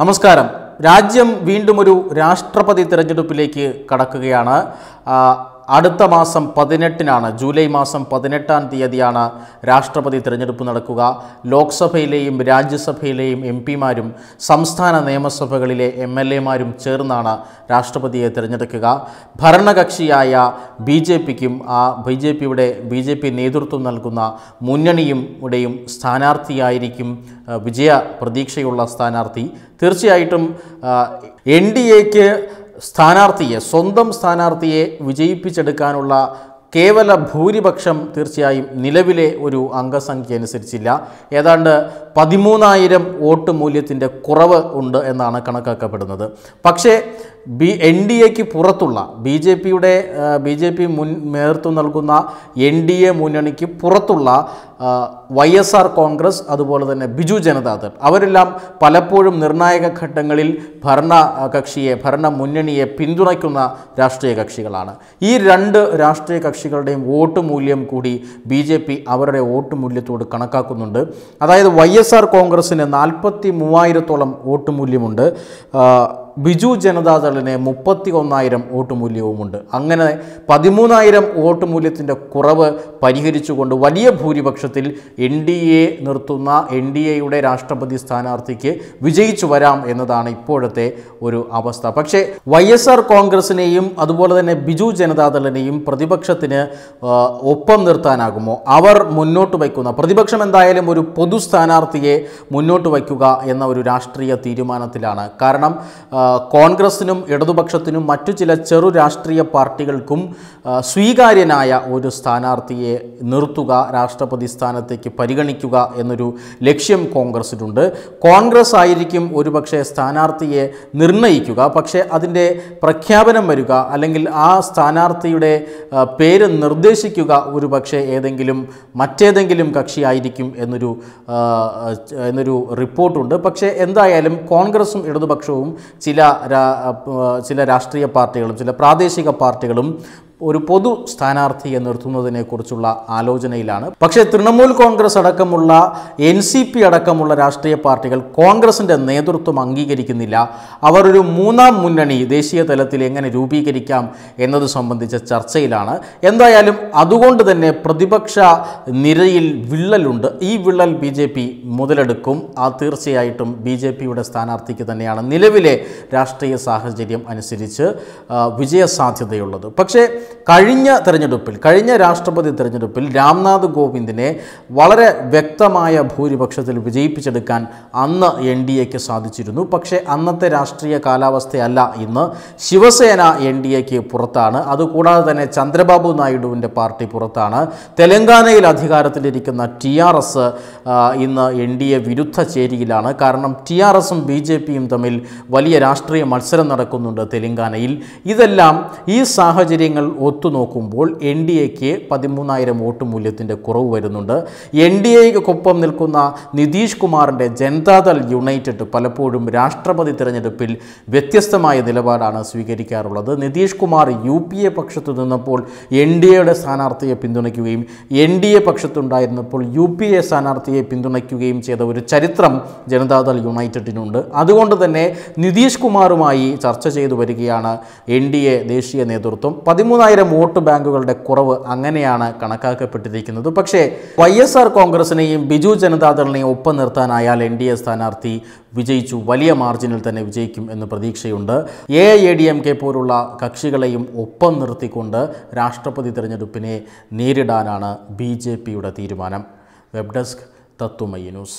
നമസ്കാരം. രാജ്യം വീണ്ടും ഒരു രാഷ്ട്രപതി തിരഞ്ഞെടുപ്പിലേക്ക് കടക്കുകയാണ്. അടുത്ത മാസം പതിനെട്ടിനാണ് ജൂലൈ മാസം പതിനെട്ടാം തീയതിയാണ് രാഷ്ട്രപതി തിരഞ്ഞെടുപ്പ് നടക്കുക. ലോക്സഭയിലെയും രാജ്യസഭയിലെയും എം പിമാരും സംസ്ഥാന നിയമസഭകളിലെ എം എൽ എമാരും ചേർന്നാണ് രാഷ്ട്രപതിയെ തിരഞ്ഞെടുക്കുക. ഭരണകക്ഷിയായ ബി ജെ പിക്കും ആ ബി ജെ പിയുടെ ബി ജെ പി നേതൃത്വം നൽകുന്ന മുന്നണിയും ഉടെയും സ്ഥാനാർത്ഥിയായിരിക്കും വിജയ പ്രതീക്ഷയുള്ള സ്ഥാനാർത്ഥി. തീർച്ചയായിട്ടും എൻ ഡി എക്ക് സ്ഥാനാർത്ഥിയെ സ്വന്തം സ്ഥാനാർത്ഥിയെ വിജയിപ്പിച്ചെടുക്കാനുള്ള കേവല ഭൂരിപക്ഷം തീർച്ചയായും നിലവിലെ ഒരു അംഗസംഖ്യ അനുസരിച്ചില്ല ഏതാണ്ട് പതിമൂന്നായിരം വോട്ട് മൂല്യത്തിന്റെ കുറവ് ഉണ്ട് എന്നാണ് കണക്കാക്കപ്പെടുന്നത്. പക്ഷേ ബി എൻ ഡി എക്ക് പുറത്തുള്ള ബി ജെ പിയുടെ ബി ജെ പി മുൻ നേതൃത്വം നൽകുന്ന എൻ ഡി എ മുന്നണിക്ക് പുറത്തുള്ള വൈ എസ് ആർ കോൺഗ്രസ് അതുപോലെ തന്നെ ബിജു ജനതാദൾ അവരെല്ലാം പലപ്പോഴും നിർണായക ഘട്ടങ്ങളിൽ ഭരണ കക്ഷിയെ ഭരണ മുന്നണിയെ പിന്തുണയ്ക്കുന്ന രാഷ്ട്രീയ കക്ഷികളാണ്. ഈ രണ്ട് രാഷ്ട്രീയ കക്ഷികളുടെയും വോട്ട് മൂല്യം കൂടി ബി ജെ പി അവരുടെ വോട്ട് മൂല്യത്തോട് കണക്കാക്കുന്നുണ്ട്. അതായത് വൈ എസ് ആർ കോൺഗ്രസ്സിന് നാൽപ്പത്തി മൂവായിരത്തോളം വോട്ട് മൂല്യമുണ്ട്. ബിജു ജനതാദളിന് മുപ്പത്തി ഒന്നായിരം വോട്ട് മൂല്യവുമുണ്ട്. അങ്ങനെ പതിമൂന്നായിരം വോട്ട് മൂല്യത്തിന്റെ കുറവ് പരിഹരിച്ചുകൊണ്ട് വലിയ ഭൂരിപക്ഷത്തിൽ എൻ ഡി എ നിർത്തുന്ന എൻ ഡി എയുടെ രാഷ്ട്രപതി സ്ഥാനാർത്ഥിക്ക് വിജയിച്ചു വരാം എന്നതാണ് ഇപ്പോഴത്തെ ഒരു അവസ്ഥ. പക്ഷേ വൈ എസ് ആർ കോൺഗ്രസിനെയും അതുപോലെ തന്നെ ബിജു ജനതാദളിനെയും പ്രതിപക്ഷത്തിന് ഒപ്പം നിർത്താനാകുമോ? അവർ മുന്നോട്ട് വയ്ക്കുന്ന പ്രതിപക്ഷം എന്തായാലും ഒരു പൊതു സ്ഥാനാർത്ഥിയെ മുന്നോട്ട് വയ്ക്കുക എന്ന ഒരു രാഷ്ട്രീയ തീരുമാനത്തിലാണ്. കാരണം കോൺഗ്രസിനും ഇടതുപക്ഷത്തിനും മറ്റു ചില ചെറു രാഷ്ട്രീയ പാർട്ടികൾക്കും സ്വീകാര്യനായ ഒരു സ്ഥാനാർത്ഥിയെ നിർത്തുക രാഷ്ട്രപതി സ്ഥാനത്തേക്ക് പരിഗണിക്കുക എന്നൊരു ലക്ഷ്യം കോൺഗ്രസിനുണ്ട്. കോൺഗ്രസ് ആയിരിക്കും ഒരുപക്ഷെ സ്ഥാനാർത്ഥിയെ നിർണയിക്കുക പക്ഷേ അതിന്റെ പ്രഖ്യാപനം വരിക അല്ലെങ്കിൽ ആ സ്ഥാനാർത്ഥിയുടെ പേര് നിർദ്ദേശിക്കുക ഒരുപക്ഷെ ഏതെങ്കിലും മറ്റേതെങ്കിലും കക്ഷിയായിരിക്കും എന്നൊരു എന്നൊരു റിപ്പോർട്ടുണ്ട്. പക്ഷേ എന്തായാലും കോൺഗ്രസും ഇടതുപക്ഷവും ചില ചില രാഷ്ട്രീയ പാർട്ടികളും ചില പ്രാദേശിക പാർട്ടികളും ഒരു പൊതു സ്ഥാനാർത്ഥിയെ നിർത്തുന്നതിനെക്കുറിച്ചുള്ള ആലോചനയിലാണ്. പക്ഷേ തൃണമൂൽ കോൺഗ്രസ് അടക്കമുള്ള എൻ സി പി അടക്കമുള്ള രാഷ്ട്രീയ പാർട്ടികൾ കോൺഗ്രസിന്റെ നേതൃത്വം അംഗീകരിക്കുന്നില്ല. അവർ ഒരു മൂന്നാം മുന്നണി ദേശീയ തലത്തിൽ എങ്ങനെ രൂപീകരിക്കാം എന്നത് സംബന്ധിച്ച ചർച്ചയിലാണ്. എന്തായാലും അതുകൊണ്ട് തന്നെ പ്രതിപക്ഷ നിരയിൽ വിള്ളലുണ്ട്. ഈ വിള്ളൽ ബി ജെ പി മുതലെടുക്കും. ആ തീർച്ചയായിട്ടും ബി ജെ പിയുടെ സ്ഥാനാർത്ഥിക്ക് തന്നെയാണ് നിലവിലെ രാഷ്ട്രീയ സാഹചര്യം അനുസരിച്ച് വിജയസാധ്യതയുള്ളത്. പക്ഷേ കഴിഞ്ഞ തെരഞ്ഞെടുപ്പിൽ കഴിഞ്ഞ രാഷ്ട്രപതി തെരഞ്ഞെടുപ്പിൽ രാംനാഥ് കോവിന്ദിനെ വളരെ വ്യക്തമായ ഭൂരിപക്ഷത്തിൽ വിജയിപ്പിച്ചെടുക്കാൻ അന്ന് എൻ ഡി എക്ക് സാധിച്ചിരുന്നു. പക്ഷേ അന്നത്തെ രാഷ്ട്രീയ കാലാവസ്ഥയല്ല ഇന്ന്. ശിവസേന എൻ ഡി എക്ക് പുറത്താണ്. അതുകൂടാതെ തന്നെ ചന്ദ്രബാബു നായിഡുവിന്റെ പാർട്ടി പുറത്താണ്. തെലങ്കാനയിൽ അധികാരത്തിലിരിക്കുന്ന ടി ആർ എസ് ഇന്ന് എൻ ഡി എ വിരുദ്ധ ചേരിയിലാണ്. കാരണം ടി ആർ എസും ബി ജെ പിയും തമ്മിൽ വലിയ രാഷ്ട്രീയ മത്സരം നടക്കുന്നുണ്ട് തെലങ്കാനയിൽ. ഇതെല്ലാം ഈ സാഹചര്യങ്ങൾ ഒത്തുനോക്കുമ്പോൾ എൻ ഡി എക്ക് പതിമൂന്നായിരം വോട്ട് മൂല്യത്തിന്റെ കുറവ് വരുന്നുണ്ട്. എൻ ഡി എക്കൊപ്പം നിൽക്കുന്ന നിതീഷ് കുമാറിന്റെ ജനതാദൾ യുണൈറ്റഡ് പലപ്പോഴും രാഷ്ട്രപതി തിരഞ്ഞെടുപ്പിൽ വ്യത്യസ്തമായ നിലപാടാണ് സ്വീകരിക്കാറുള്ളത്. Nitish Kumar U P A പക്ഷത്തു നിന്നപ്പോൾ എൻ ഡി എയുടെ സ്ഥാനാർത്ഥിയെ പിന്തുണയ്ക്കുകയും എൻ ഡി എ പക്ഷത്തുണ്ടായിരുന്നപ്പോൾ യു പി എ സ്ഥാനാർത്ഥിയെ പിന്തുണയ്ക്കുകയും ചെയ്ത ഒരു ചരിത്രം ജനതാദൾ യുണൈറ്റഡിനുണ്ട്. അതുകൊണ്ട് തന്നെ നിതീഷ് കുമാറുമായി ചർച്ച ചെയ്തു വരികയാണ് എൻ ഡി എ ദേശീയ നേതൃത്വം. പതിമൂന്നായിരം വോട്ട് ബാങ്കുകളുടെ കുറവ് അങ്ങനെയാണ് കണക്കാക്കപ്പെട്ടിരിക്കുന്നത്. പക്ഷേ വൈ എസ് ആർ കോൺഗ്രസിനെയും ബിജു ജനതാദളിനെയും ഒപ്പം നിർത്താനായാൽ എൻ ഡി എ സ്ഥാനാർത്ഥി വിജയിച്ചു. വലിയ മാർജിനിൽ തന്നെ വിജയിക്കും എന്ന് പ്രതീക്ഷയുണ്ട്. A I D M K പോലുള്ള കക്ഷികളെയും ഒപ്പം നിർത്തിക്കൊണ്ട് രാഷ്ട്രപതി തിരഞ്ഞെടുപ്പിനെ നേരിടാനാണ് ബി ജെ പിയുടെ തീരുമാനം. Web desk Tatwamayi news